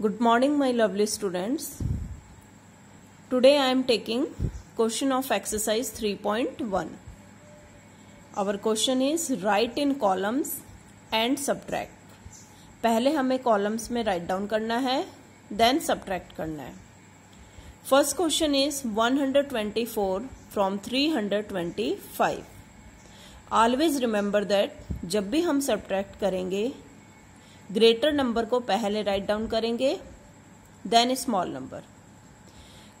Good morning, my lovely students. Today I am taking question of exercise 3.1. Our question is write in columns and subtract. पहले हमें columns में right down करना है then subtract करना है first question is 124 from 325 always remember that जब भी हम सब्ट्रैक्ट करेंगे ग्रेटर नंबर को पहले राइट डाउन करेंगे देन स्मॉल नंबर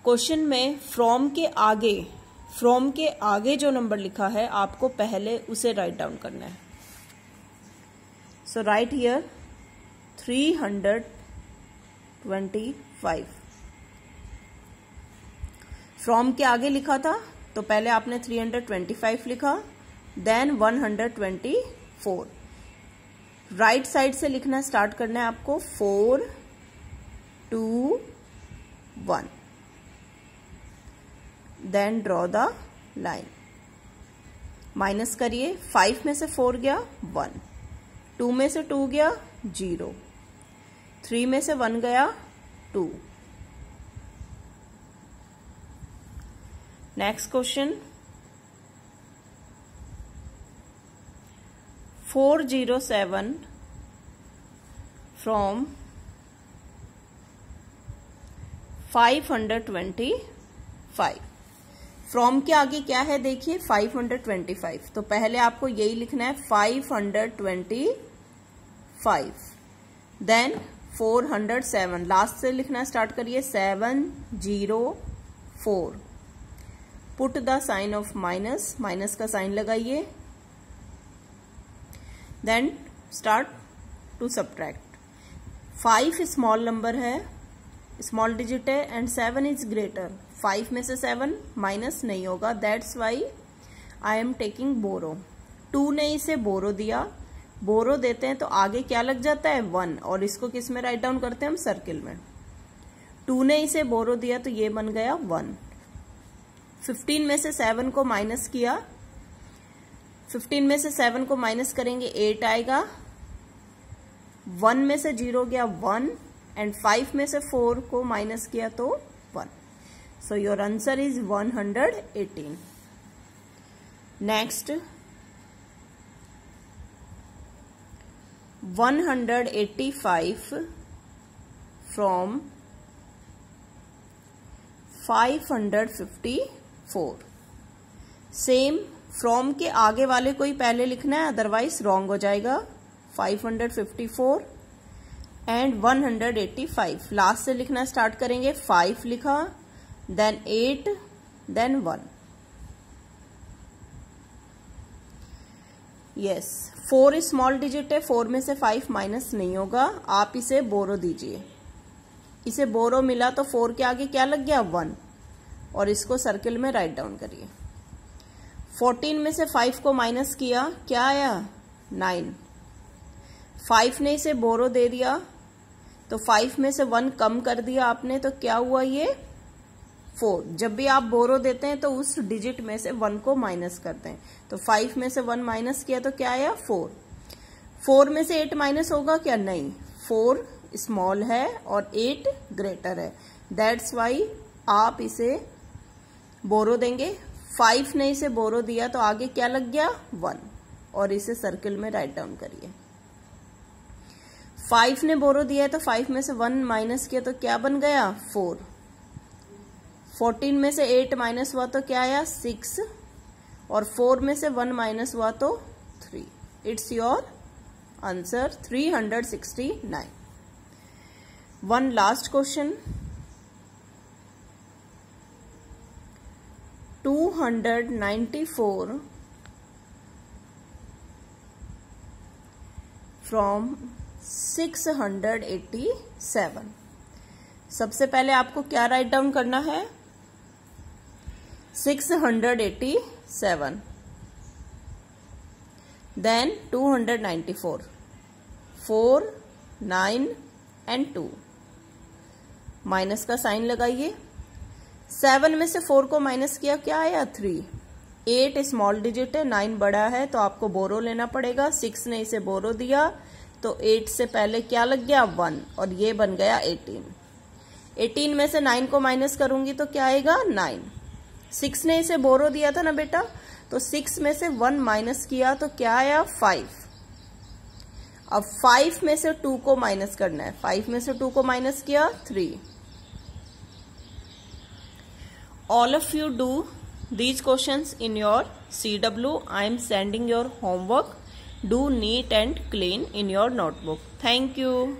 क्वेश्चन में फ्रॉम के आगे फ्रॉम के आगे जो नंबर लिखा है, आपको पहले उसे राइट डाउन करना है. So right here three hundred twenty five from के आगे लिखा था तो पहले आपने थ्री हंड्रेड ट्वेंटी फाइव लिखा then one hundred twenty four right right side से लिखना स्टार्ट करना है आपको। Four, two, one. Then draw the line minus करिए। फाइव में से फोर गया वन टू में से टू गया ज़ीरो थ्री में से वन गया two next question four zero seven from five hundred twenty five from के आगे क्या है देखिए फाइव हंड्रेड ट्वेंटी फाइव तो पहले आपको यही लिखना है five hundred twenty five then four hundred seven last से लिखना स्टार्ट करिए seven zero four put the sign of minus minus का साइन लगाइए. Then start to subtract five small number है स्मॉल डिजिट है and seven is greater five में से seven minus नहीं होगा. That's why I am taking borrow two ने इसे बोरो दिया. बोरो देते हैं तो आगे क्या लग जाता है? वन और इसको किसमें राइट डाउन करते हैं? हम सर्किल में. टू ने इसे बोरो दिया तो ये बन गया वन फिफ्टीन में से सेवन को माइनस किया. फिफ्टीन में से सेवन को माइनस करेंगे, एट आएगा। वन में से ज़ीरो गया वन एंड फाइव में से फोर को माइनस किया तो one. So your answer is one hundred eighteen next one hundred eighty five from five hundred fifty four same from के आगे वाले को ही पहले लिखना है अदरवाइज़ रॉन्ग हो जाएगा। 554 एंड 185 लास्ट से लिखना स्टार्ट करेंगे 5 लिखा then 8 then 1 yes four small digit है फोर में से फाइव माइनस नहीं होगा। आप इसे बोरो दीजिए। इसे बोरो मिला तो फोर के आगे क्या लग गया? वन और इसको सर्किल में राइट डाउन करिए। फोर्टीन में से फाइव को माइनस किया, क्या आया? नाइन। फाइव ने इसे बोरो दे दिया तो फाइव में से वन कम कर दिया आपने तो क्या हुआ ये? फोर। जब भी आप बोरो देते हैं तो उस डिजिट में से वन को माइनस करते हैं। तो फाइव में से वन माइनस किया तो क्या आया? फोर। फोर में से एट माइनस होगा क्या? नहीं। फोर स्मॉल है और एट ग्रेटर है। दैट्स वाई आप इसे बोरो देंगे। फाइव ने इसे बोरो दिया तो आगे क्या लग गया? वन। और इसे सर्किल में राइट डाउन करिए। फाइव ने बोरो दिया है तो फाइव में से वन माइनस किया तो क्या बन गया? फोर। फोर्टीन में से एट माइनस हुआ तो क्या आया? सिक्स। और फोर में से वन माइनस हुआ तो three. It's your answer three hundred sixty nine. One last question. Two hundred ninety four from six hundred eighty seven सबसे पहले आपको क्या राइट डाउन करना है? Six hundred eighty seven then two hundred ninety four four nine and two minus का sign लगाइए. Seven में से फोर को माइनस किया क्या आया थ्री? एट स्मॉल डिजिट है नाइन बड़ा है तो आपको बोरो लेना पड़ेगा। सिक्स ने इसे बोरो दिया तो एट से पहले क्या लग गया? वन और ये बन गया एटीन एटीन में से नाइन को माइनस करूँगी तो क्या आएगा? नाइन सिक्स ने इसे बोरो दिया था ना बेटा? तो सिक्स में से वन माइनस किया तो क्या आया? फाइव अब फाइव में से टू को माइनस करना है। फाइव में से टू को माइनस किया three all of you do these questions in your CW. I am sending your homework. Do neat and clean in your notebook. Thank you.